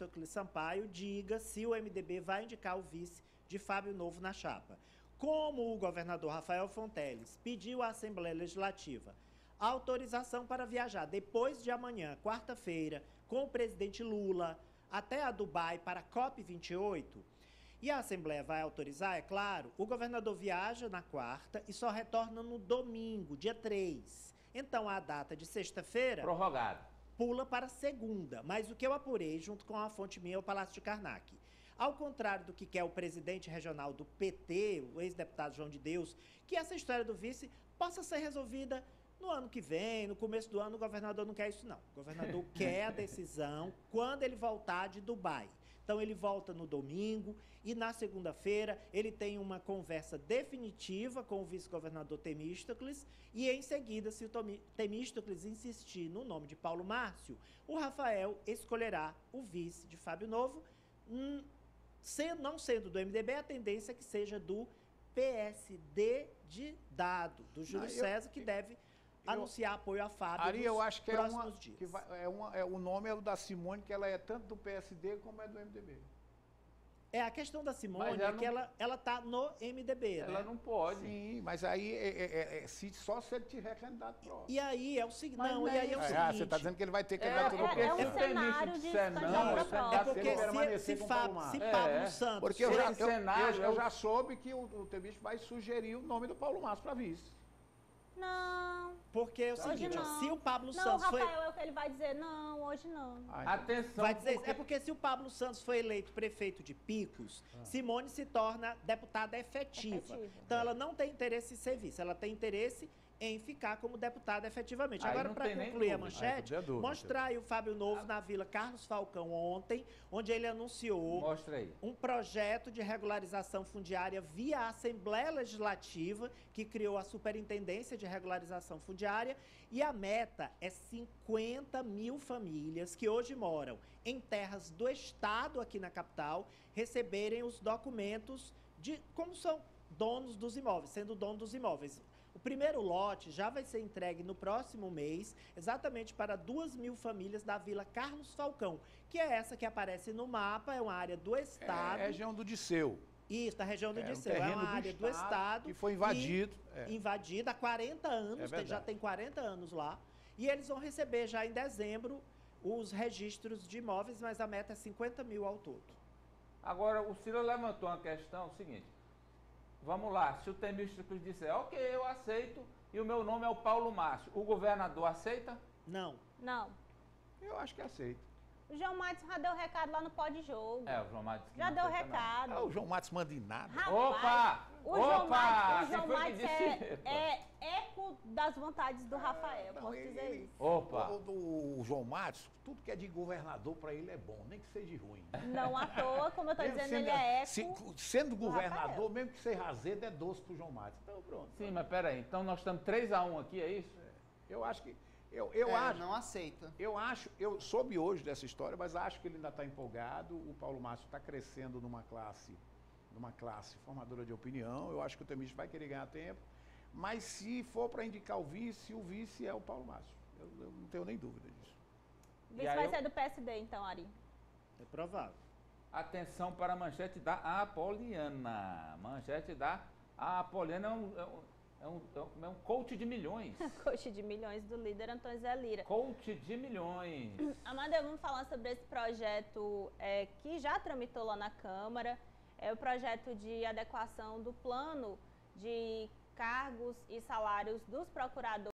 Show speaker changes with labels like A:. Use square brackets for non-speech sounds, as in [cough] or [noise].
A: Temístocles Sampaio diga se o MDB vai indicar o vice de Fábio Novo na chapa. Como o governador Rafael Fonteles pediu à Assembleia Legislativa autorização para viajar depois de amanhã, quarta-feira, com o presidente Lula até a Dubai para a COP28, e a Assembleia vai autorizar, é claro, o governador viaja na quarta e só retorna no domingo, dia 3. Então a data de sexta-feira.
B: Prorrogado
A: pula para segunda. Mas o que eu apurei, junto com a fonte minha, é o Palácio de Karnak. Ao contrário do que quer o presidente regional do PT, o ex-deputado João de Deus, que essa história do vice possa ser resolvida no ano que vem, no começo do ano, o governador não quer isso, não. O governador [laughs] quer a decisão quando ele voltar de Dubai. Então, ele volta no domingo e na segunda-feira ele tem uma conversa definitiva com o vice-governador Temístocles e, em seguida, se o Temístocles insistir no nome de Paulo Márcio, o Rafael escolherá o vice de Fábio Novo, hum, não sendo do MDB, a tendência é que seja do PSD de dado, do Júlio não, César, que deve anunciar apoio a Fábio
C: Ari, eu acho que é uma, dias. Que vai, é uma, é, o nome é o da Simone, que ela é tanto do PSD como é do MDB.
A: É, a questão da Simone é que ela, ela tá no MDB,
B: ela né? não pode.
C: Sim, mas aí é, é, é, é se, só se ele tiver candidato próximo.
A: E aí é o seguinte, não, e aí é o seguinte... Ah,
C: você está dizendo que ele vai ter candidato
D: é, é, é um cenário de não,
A: é porque se, se, se, Fábio, se Pablo Santos...
C: Porque eu já, eu, eu, eu já soube que o, o vai sugerir o nome do Paulo Márcio para vice.
D: Não.
A: Porque é o seguinte, se o Pablo
D: não,
A: Santos
D: Rafael,
A: foi...
D: é o que ele vai dizer, não, hoje não.
B: Atenção.
A: Vai dizer, porque... É porque se o Pablo Santos foi eleito prefeito de Picos, ah. Simone se torna deputada efetiva. efetiva. Então ela não tem interesse em serviço, ela tem interesse em ficar como deputado efetivamente. Aí Agora, para concluir a manchete, aí, mostrar aí o Fábio Novo ah. na Vila Carlos Falcão ontem, onde ele anunciou um projeto de regularização fundiária via Assembleia Legislativa, que criou a Superintendência de Regularização Fundiária, e a meta é 50 mil famílias que hoje moram em terras do Estado aqui na capital, receberem os documentos de como são donos dos imóveis, sendo dono dos imóveis. O primeiro lote já vai ser entregue no próximo mês, exatamente para duas mil famílias da Vila Carlos Falcão, que é essa que aparece no mapa, é uma área do Estado. É
C: a região do Disseu.
A: Isso, da região do é, Disseu. Um é uma área do Estado. Do estado
C: que foi invadido.
A: É. Invadida há 40 anos, é já tem 40 anos lá. E eles vão receber já em dezembro os registros de imóveis, mas a meta é 50 mil ao todo.
B: Agora, o Ciro levantou uma questão, o seguinte, Vamos lá, se o Temístocles disser, ok, eu aceito e o meu nome é o Paulo Márcio, o governador aceita?
A: Não.
D: Não.
C: Eu acho que aceita.
D: O João Matos já deu recado lá no Pode Jogo.
B: É, o João Matos
D: Já deu recado.
C: Ah, o João Matos manda em nada.
B: Rapaz, opa!
D: O João Matos, o João Matos é, é, das vontades do Rafael, não, posso ele, dizer isso.
C: Opa! O, o, João Matos, tudo que é de governador para ele é bom, nem que seja ruim.
D: Não à toa, como eu estou dizendo, sendo, ele é eco. Se,
C: sendo governador, Rafael. mesmo que seja azedo, é doce pro João Matos. Então pronto.
B: Sim, mas peraí, então nós estamos 3x1 aqui, é isso?
C: É, eu acho que. Eu, eu
A: é,
C: acho,
A: não aceita.
C: Eu acho, eu soube hoje dessa história, mas acho que ele ainda está empolgado. O Paulo Márcio está crescendo numa classe, numa classe formadora de opinião. Eu acho que o Temich vai querer ganhar tempo. Mas se for para indicar o vice, o vice é o Paulo Márcio. Eu, eu não tenho nem dúvida disso.
D: O vice vai eu... ser do PSD, então, Ari?
A: É provável.
B: Atenção para a manchete da Apoliana. Manchete da Apoliana é um, é um é um, é um coach de milhões. [laughs]
D: coach de milhões do líder Antônio Zé Lira.
B: Coach de milhões. [clears throat]
D: Amanda, vamos falar sobre esse projeto é, que já tramitou lá na Câmara. É o projeto de adequação do plano de cargos e salários dos procuradores